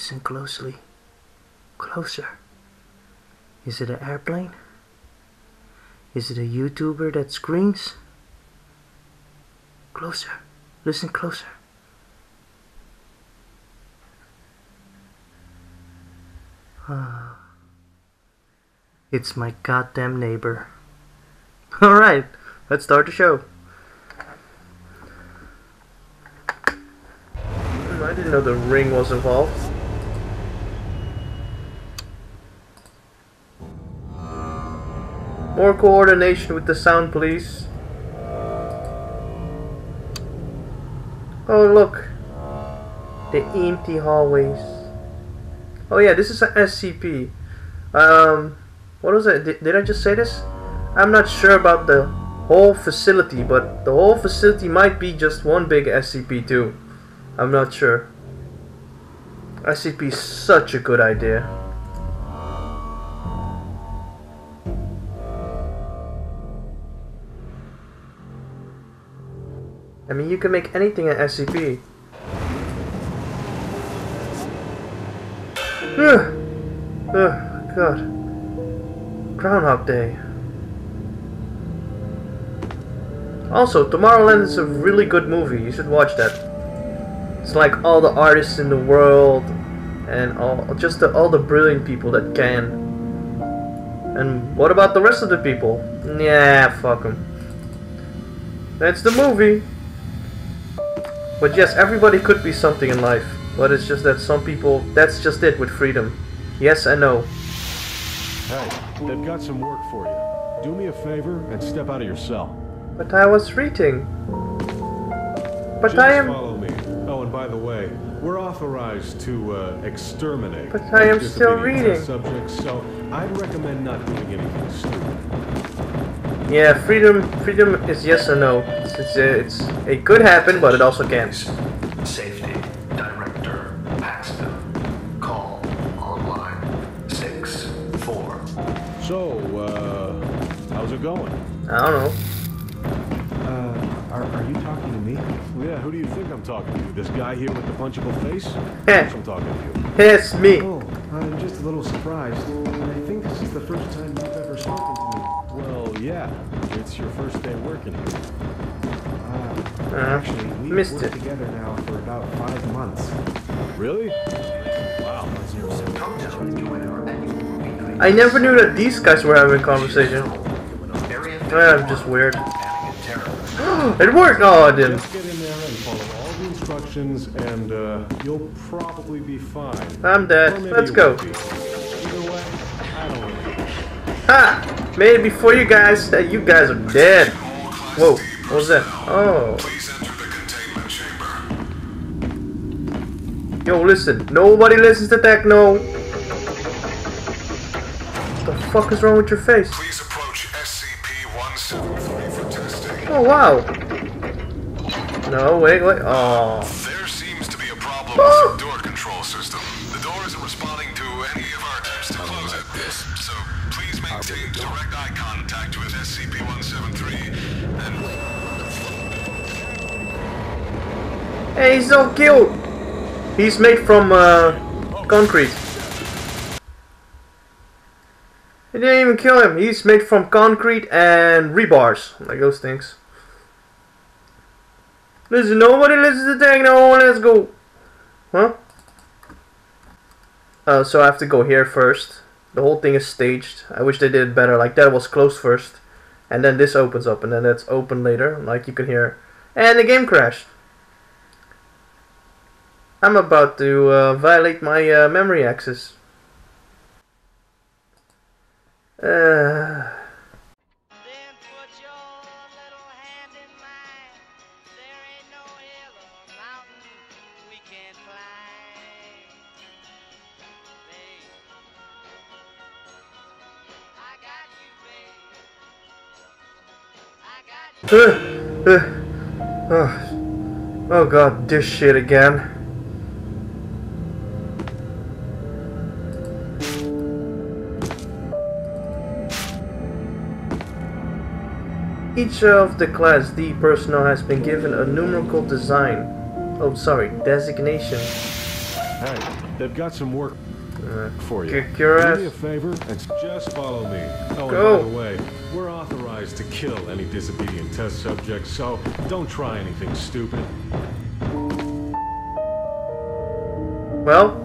Listen closely. Closer. Is it an airplane? Is it a YouTuber that screams? Closer. Listen closer. Ah. It's my goddamn neighbor. Alright, let's start the show. I didn't know the ring was involved. More coordination with the sound, please. Oh, look. The empty hallways. Oh yeah, this is an SCP. Um, what was it? Did, did I just say this? I'm not sure about the whole facility, but the whole facility might be just one big SCP too. I'm not sure. SCP is such a good idea. I mean, you can make anything an SCP. Ugh. Ugh, God. Groundhog Day. Also, Tomorrowland is a really good movie. You should watch that. It's like all the artists in the world and all just the, all the brilliant people that can. And what about the rest of the people? Yeah, fuck them. That's the movie. But yes, everybody could be something in life. But it's just that some people, that's just it with freedom. Yes, I know. Hey, they've got some work for you. Do me a favor and step out of your cell. But I was reading. But Just I am. follow me. Oh, and by the way, we're authorized to uh, exterminate. But I am still reading. Subjects, so I'd recommend not doing anything stupid. Yeah, freedom. Freedom is yes or no. It's it's, uh, it's it could happen, but it also can. Safety Director Paxton. Call online six four. So, uh, how's it going? I don't know. Uh, are, are you talking to me? Yeah, who do you think I'm talking to? This guy here with the punchable face? Heh. Of course I'm talking to you. It's me. Oh, I'm just a little surprised. I think this is the first time you've ever spoken to me. Well, yeah, it's your first day working here. Uh, actually, we've missed worked it. together now for about five months. Really? Wow. I never knew that these guys were having a conversation. I'm just weird. It worked. Oh, it didn't. Just get in there and follow all the instructions, and uh, you'll probably be fine. I'm dead. Let's go. won't be. Either way, I don't really care. Ha! Made it before you guys. You guys are dead. Whoa. What was that? Oh. Please enter the containment chamber. Yo, listen. Nobody listens to techno. What the fuck is wrong with your face? Please approach SCP-173 for testing. Oh, wow. No, wait, wait. Oh. There seems to be a problem Ah! Close it. So please maintain direct eye contact with SCP-173 and Hey, he's so cute. He's made from uh, concrete. He didn't even kill him. He's made from concrete and rebars, like those things. Listen, nobody listens to techno. Let's go. Huh? Uh, so I have to go here first. The whole thing is staged. I wish they did it better. Like that was closed first, and then this opens up, and then that's open later. Like you can hear, and the game crashed. I'm about to uh, violate my uh, memory access. Uh, uh, uh, oh, oh god, this shit again. Each of the Class D personnel has been given a numerical design. Oh, sorry, designation. Hey, they've got some work Uh, for you. kick your Do ass. me a favor and just follow me. Oh, and by the way, we're authorized to kill any disobedient test subjects, so don't try anything stupid. Well,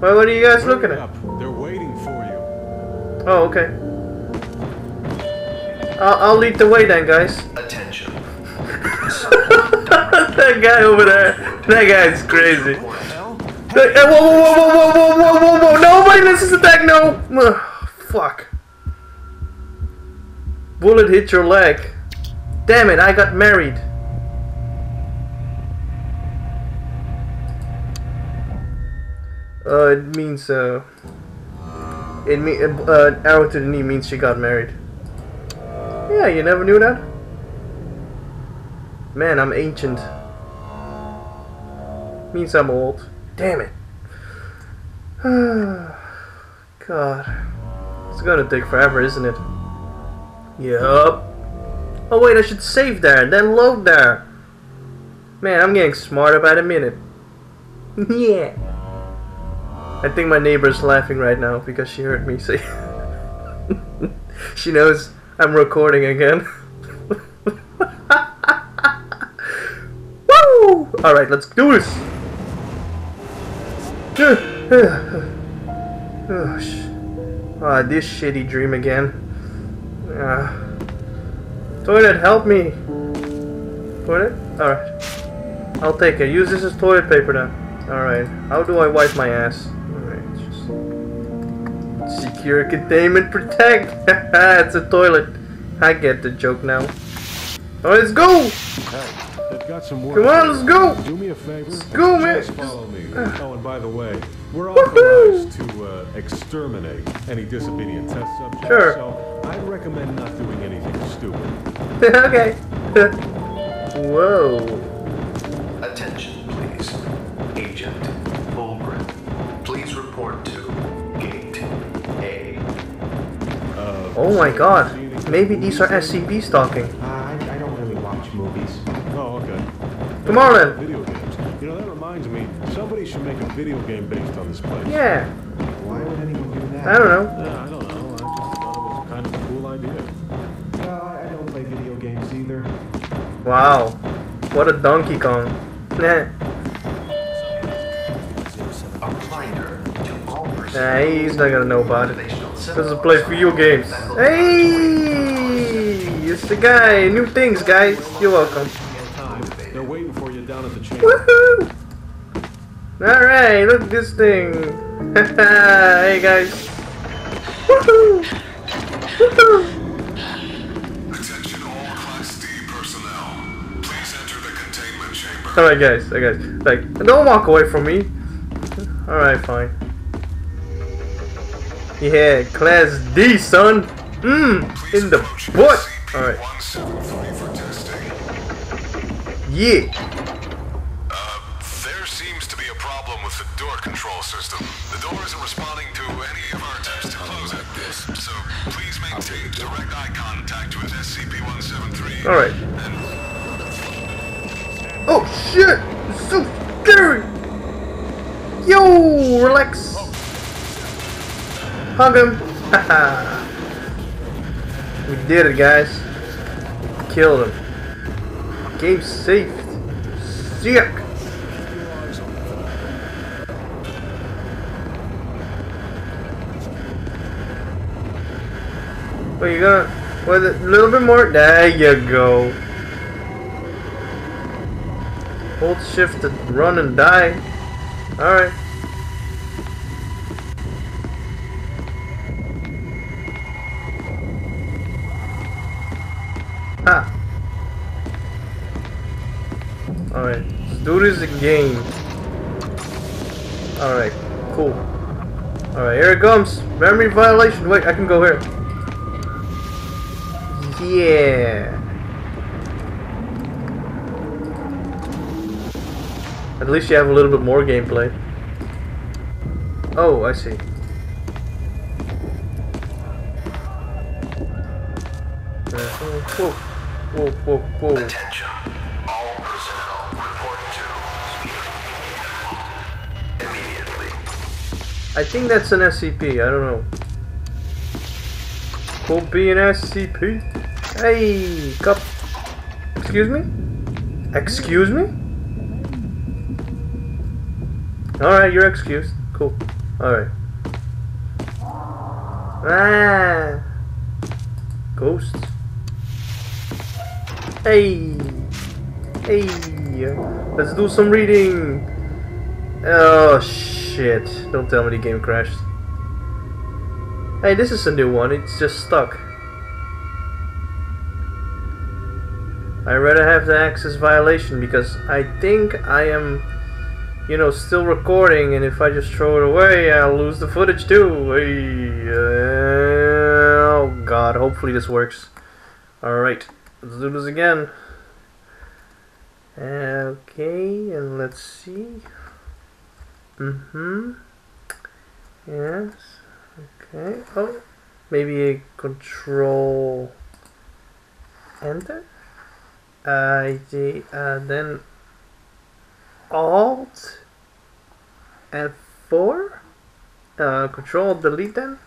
well, what are you guys looking Hurry at? up. They're waiting for you. Oh, okay. I'll, I'll lead the way then, guys. Attention. that guy over there, that guy's crazy. The? Hey, whoa, whoa, whoa, whoa, whoa, whoa, whoa, whoa! Nobody listens to that. No. Ugh, fuck. Bullet hit your leg. Damn it! I got married. Uh, it means uh, it mean uh, arrow to the knee means she got married. Yeah, you never knew that. Man, I'm ancient. Means I'm old. Damn it. God. It's gonna take forever, isn't it? Yup. Oh wait, I should save there, then load there. Man, I'm getting smarter by the minute. yeah. I think my neighbor's laughing right now because she heard me say. she knows I'm recording again. Woo! Alright, let's do this! Oh, ah, this shitty dream again. Ah. toilet, help me! Toilet? Alright. I'll take it. Use this as toilet paper then. Alright. How do I wipe my ass? Alright, just... Secure, containment, protect! it's a toilet. I get the joke now. Alright, let's go! Hey, they've got some work. Come on, let's go! Do me a favor. Let's go, man. Just follow me. Oh, and by the way, we're authorized to uh, exterminate any disobedient test subjects. Sure. So I'd recommend not doing anything stupid. okay. Whoa. Attention, please. Agent Ulgrin. Please report to Gate A. Uh, Oh my god. Maybe these are movies SCP stalking. Uh, I, I don't really watch movies. there? Oh, okay. Come on then. Video games. You know, that reminds me, somebody should make a video game based on this place. Yeah. Why would anyone do that? I don't know. Yeah, I don't know. I just thought it was kind of a cool idea. Well, I, I don't play video games either. Wow. What a Donkey Kong. Nah. A reminder to all personnel. Nah, he's not gonna know about it. Motivational Doesn't play video games. Hey! It's the guy. New things, guys. You're welcome. They're waiting for you down at the chamber. Woohoo! Alright, look at this thing. hey, guys. Woohoo! Woohoo! Attention all Class D personnel. Please enter the containment chamber. Alright, guys. Alright, guys. Like, don't walk away from me. Alright, fine. Yeah, Class D, son. Mmm, in the approach butt. Alright. SCP-173 for testing. Yeah. Uh, there seems to be a problem with the door control system. The door isn't responding to any of our attempts to close it. So please maintain direct eye contact with SCP-173. Alright. And Oh shit! It's so scary! Yo, relax. Hug him. Haha. we did it, guys. Killed him. Game saved. Sick. Well, you gonna? With a little bit more. There you go. Hold shift to run and die. Alright. Alright. Let's do this again. Alright. Cool. Alright, here it comes. Memory violation. Wait, I can go here. Yeah. At least you have a little bit more gameplay. Oh, I see. Uh, whoa, whoa, whoa, whoa. Attention. I think that's an SCP. I don't know. Could be an SCP. Hey, cup. Excuse me? Excuse me? Alright, you're excused. Cool. Alright. Ah. Ghosts. Hey. Hey. Let's do some reading. Oh shit. Shit, don't tell me the game crashed. Hey, this is a new one. It's just stuck. I rather have the access violation because I think I am, you know, still recording, and if I just throw it away, I'll lose the footage too. Hey, uh, oh god, hopefully this works. Alright, let's do this again. Okay, and let's see. Mm-hmm. Yes. Okay. Oh, maybe a control enter. Uh, the, uh, then Alt F4. Uh, control delete then.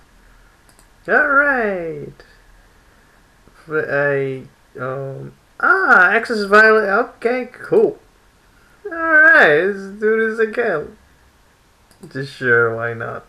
All right. For a um ah access violation. Okay, cool. All right, let's do this again. Just sure, why not?